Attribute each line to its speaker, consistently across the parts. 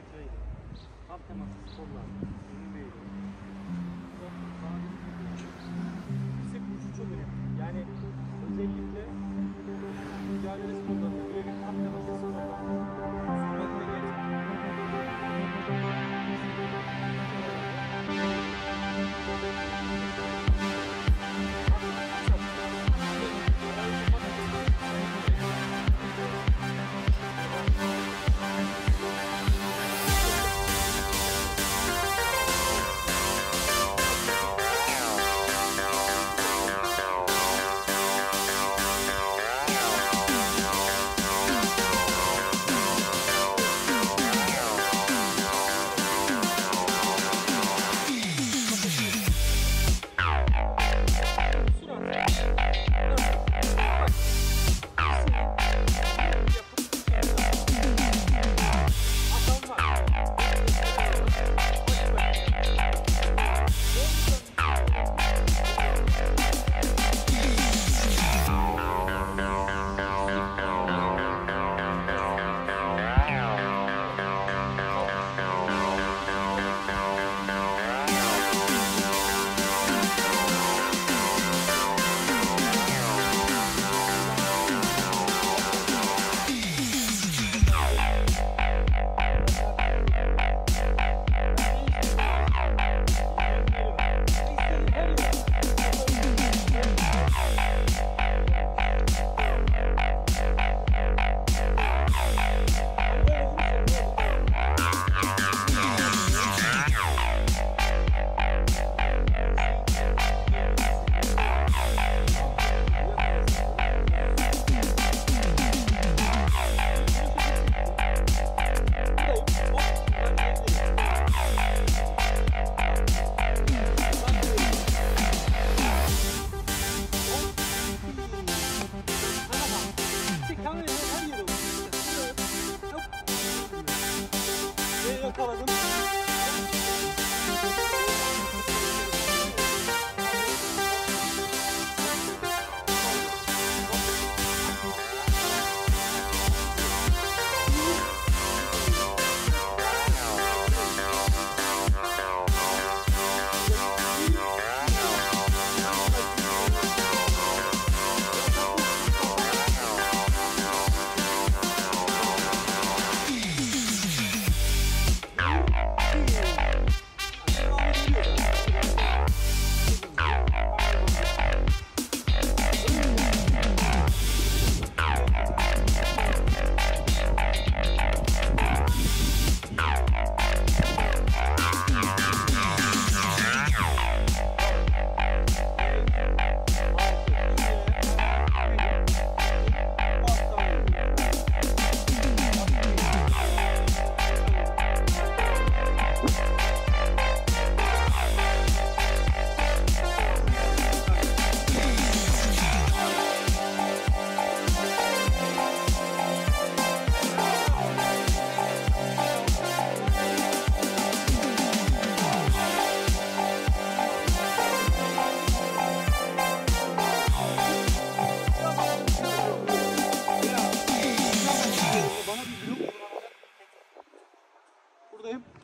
Speaker 1: makineydi. Tam temassız kollar. Emin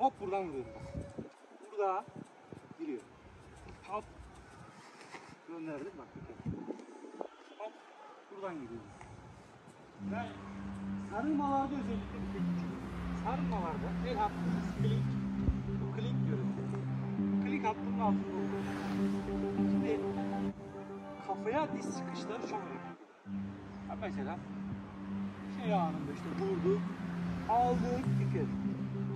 Speaker 1: Hop buradan vuruyorum bak. Burada giriyor. Hop. Gönderdim bak. Hop. Buradan giriyor. Ben sarılmalarda özellikle dikkat ediyorum. Sarılmalarda el attığınız klik, klik diyoruz. Klik attığının altında olur. Şimdi kafaya diz sıkışları çok önemli. Ha mesela şey anında işte vurduk, aldık, dikkat.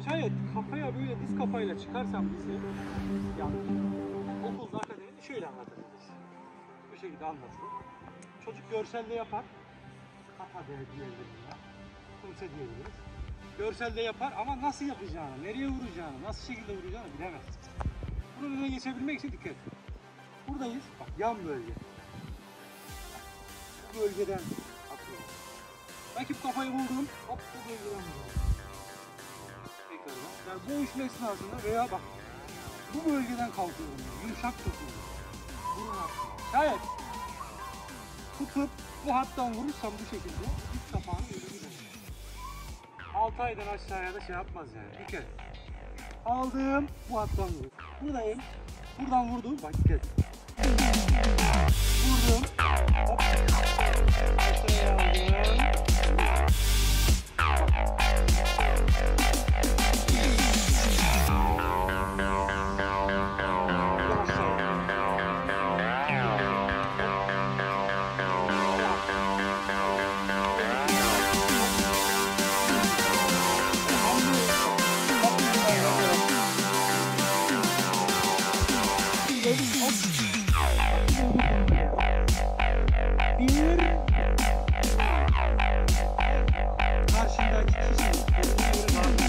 Speaker 1: Şayet kafaya böyle diz kafayla çıkarsam bizi yanlış. Okulda akademide şöyle anlatırız. Bu şekilde anlatılır. Çocuk görselde yapar. Kafa diyebiliriz buna. Kumse diyebiliriz. Görselde yapar ama nasıl yapacağını, nereye vuracağını, nasıl şekilde vuracağını bilemez. Bunun önüne geçebilmek için dikkat. Buradayız. Bak yan bölge. Bu bölgeden atıyoruz. Rakip kafayı buldum. Hop bu bölgeden vuruyorum. Tekrardan. Yani bu uçma esnasında veya bak bu bölgeden kalkıyorum. Yumuşak tutuyorum. Burun hattı. Şayet tutup bu hattan vurursam bu şekilde üst kapağını öldürürüm. Alt Hatay'dan aşağıya da şey yapmaz yani. Dikkat. Aldım. Bu hattan vurdum. Buradayım. Buradan vurdum. Bak dikkat. Vurdum. Hop. Aşağıya aldım. Buradan Yeah.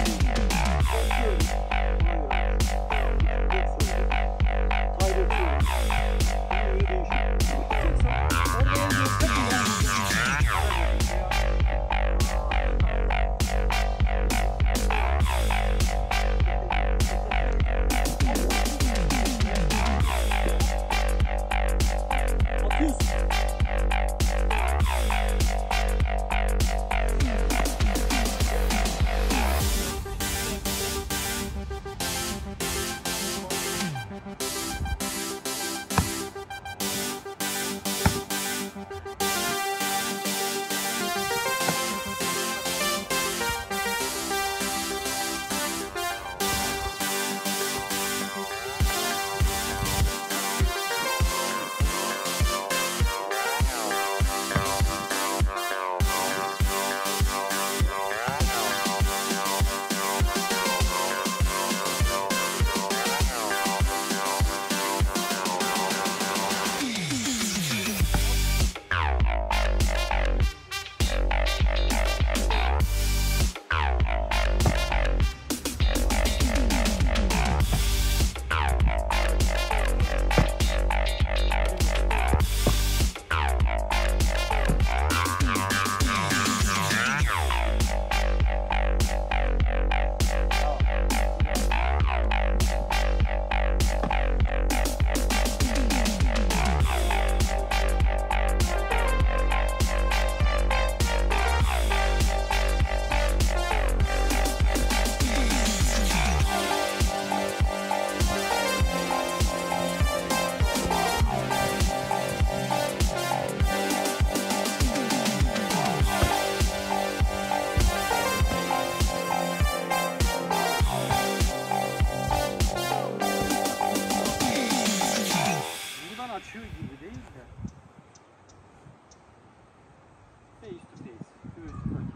Speaker 1: Face to face. Göğüs bak.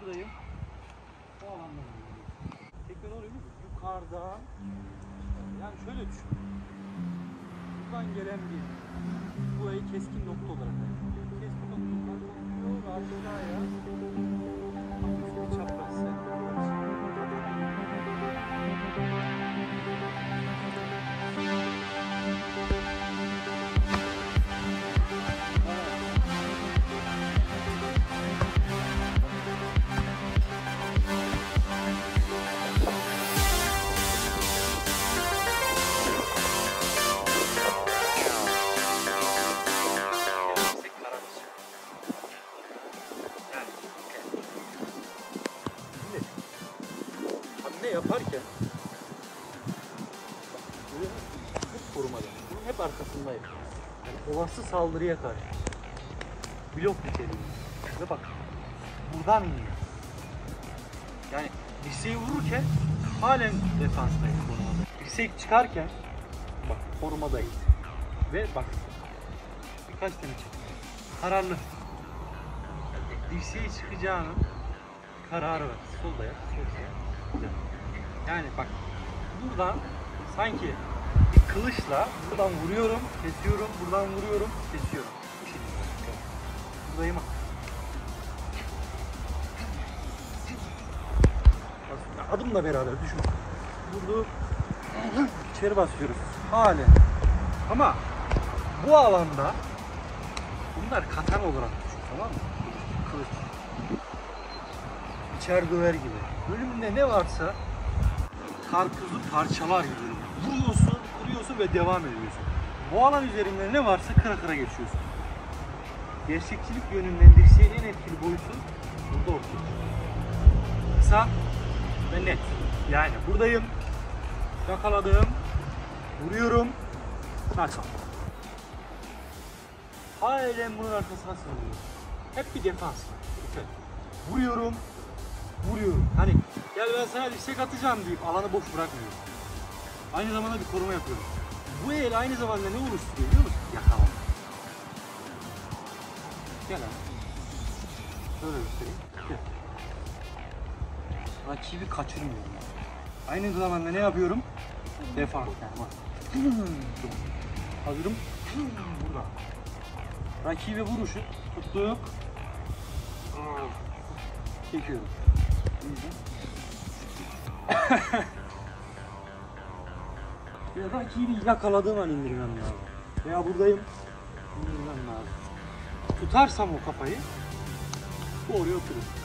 Speaker 1: Buradayım. O alanda. Yani şöyle düşün. Buradan gelen bir burayı keskin nokta olarak. Keskin nokta ve aşağıya korumada. Bunun hep arkasındayım. Yani olası saldırıya karşı. Blok niteliğinde. Ve bak buradan iniyor. Yani dirseği vururken halen defanstayım korumada. Dirsek çıkarken bak korumadayım. Ve bak birkaç tane çek. Kararlı. Yani dirseği çıkacağının kararı var. Solda yap, solda yap. Yani bak buradan sanki bir kılıçla buradan vuruyorum, kesiyorum, buradan vuruyorum, kesiyorum. Bu şekilde. Buradayım Adımla beraber düşün. Vurdu. İçeri basıyoruz. Halen. Ama bu alanda bunlar katan olarak düşün tamam mı? Kılıç. İçer döver gibi. Bölümünde ne varsa karpuzu parçalar gibi. Vuruyorsun, vuruyorsun ve devam ediyorsun. Bu alan üzerinde ne varsa kıra kıra geçiyorsun. Gerçekçilik yönünden dirseğin en etkili boyutu burada kısa ve net. Yani buradayım. Yakaladım. Vuruyorum. Nakal. Halen bunun arkasına sığınıyorum. Hep bir defans. Vuruyorum. Vuruyorum. Hani gel ben sana dirsek atacağım deyip alanı boş bırakmıyorum. Aynı zamanda bir koruma yapıyorum. Bu el aynı zamanda ne oluşturuyor biliyor musun? Yakalama. Gel abi. Şöyle göstereyim. Gel. Rakibi kaçırmıyorum. Aynı zamanda ne yapıyorum? Defans. Hazırım. Burada. Rakibe vuruşu. Tuttuk. Çekiyorum. Ya rakibi yakaladığım an indirmem lazım. Veya buradayım. İndirmem lazım. Tutarsam o kafayı oraya oturur.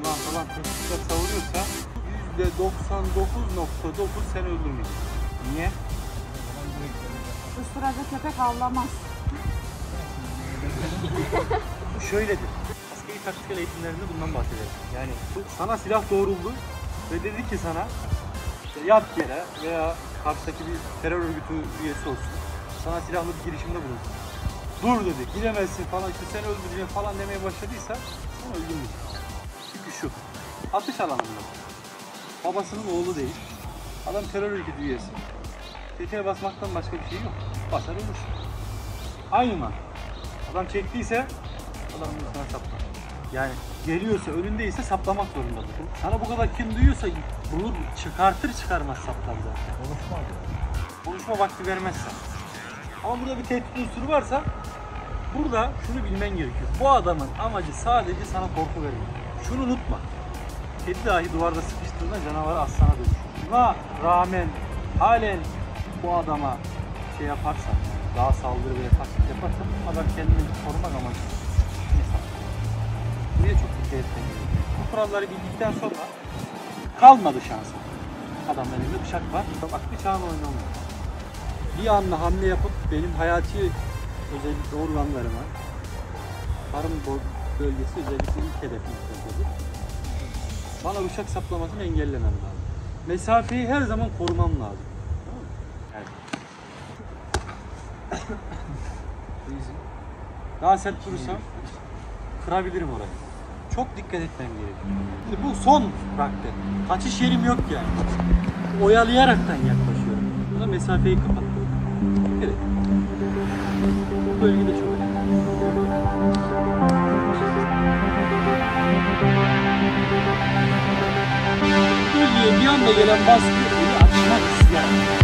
Speaker 1: Öldüreceğim lan falan tehditler savuruyorsa %99.9 seni öldürmeyecek. Niye?
Speaker 2: Bu sırada köpek avlamaz.
Speaker 1: Şöyledir. Askeri taktikal eğitimlerinde bundan bahsederim. Yani sana silah doğruldu ve dedi ki sana işte yat yere veya karşıdaki bir terör örgütü üyesi olsun. Sana silahlı bir girişimde bulunsun. Dur dedi, gidemezsin falan, işte seni öldüreceğim falan demeye başladıysa onu öldürmeyecek. Şu, atış alanında. Babasının oğlu değil. Adam terör örgütü üyesi. Tetiğe basmaktan başka bir şey yok. Basar ölür. Aynı mantık. Adam çektiyse adam bunu sana saplar. Yani geliyorsa önündeyse saplamak zorundadır. Sana bu kadar kim duyuyorsa bulur çıkartır çıkarmaz saplar zaten. Konuşma Konuşma vakti vermezsen. Ama burada bir tehdit unsuru varsa burada şunu bilmen gerekiyor. Bu adamın amacı sadece sana korku vermek. Şunu unutma. Kedi dahi duvarda sıkıştığında canavarı aslana dönüşür. Buna rağmen halen bu adama şey yaparsan, daha saldırı ve taktik yaparsan adam kendini korumak amacı. Buraya çok dikkat gerekiyor. Bu kuralları bildikten sonra kalmadı şansı. Adamın elinde bıçak var. Bak bıçağın oynamıyor. Bir anda hamle yapıp benim hayati özellikle organlarıma, karın bölgesi özellikle ilk hedefim noktadır. Bana bıçak saplamasını engellemem lazım. Mesafeyi her zaman korumam lazım. Evet. Daha sert durursam kırabilirim orayı. Çok dikkat etmem gerekiyor. Şimdi bu son rakte. Kaçış yerim yok yani. Oyalayaraktan yaklaşıyorum. Buna mesafeyi kapattım. Dikkat et. Bu bölgede çok önemli. diye bir anda gelen baskı açmak ister.